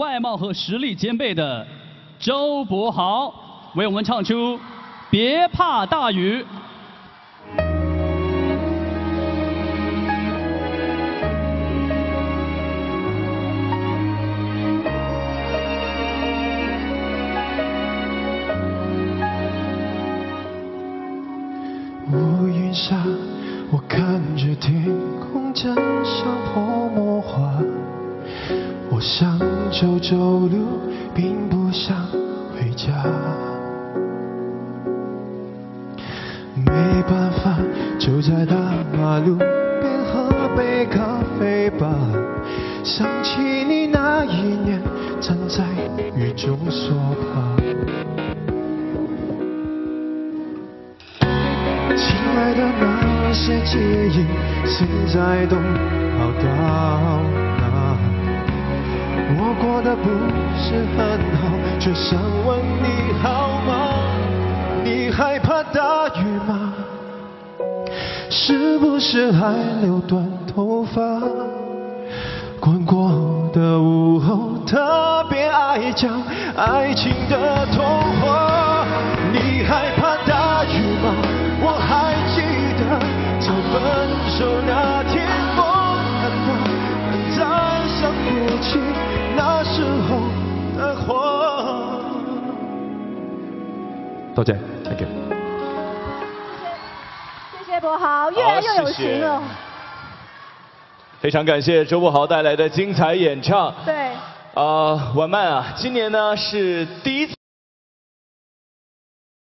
外貌和实力兼备的周柏豪为我们唱出《别怕大雨》。乌云下，我看着天空，真像泼走走路，并不想回家。没办法，就在大马路边喝杯咖啡吧。想起你那一年，站在雨中说怕。亲爱的，那些记忆现在都跑到？我过得不是很好，却想问你好吗？你害怕大雨吗？是不是还留短头发？关过的午后特别爱讲爱情的痛多謝，thank you。谢谢博豪，越来越有型了。非常感谢周柏豪带来的精彩演唱。对。啊，婉曼啊，今年呢是第一次。